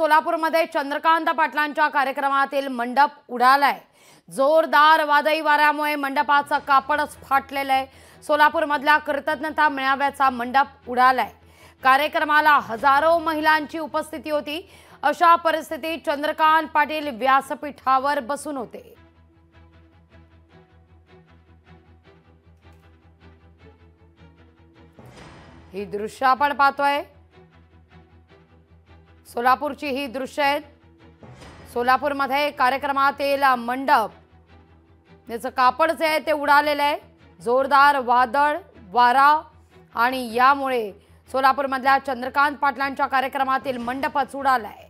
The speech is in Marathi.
सोलापूरमध्ये चंद्रकांत पाटलांच्या कार्यक्रमातील मंडप उडालाय. जोरदार वादळी वाऱ्यामुळे मंडपाचं कापडच फाटलेलं आहे. सोलापूरमधल्या कृतज्ञता मेळाव्याचा मंडप उडालाय. कार्यक्रमाला हजारो महिलांची उपस्थिती होती. अशा परिस्थितीत चंद्रकांत पाटील व्यासपीठावर बसून होते. ही दृश्य आपण पाहतोय. सोलापूरची ही दृश्य आहेत. सोलापूरमध्ये कार्यक्रमातील मंडप त्याचं कापड जे आहे ते उडालेलं आहे. जोरदार वादळ वारा आणि यामुळे सोलापूरमधल्या चंद्रकांत पाटलांच्या कार्यक्रमातील मंडपच उडाला आहे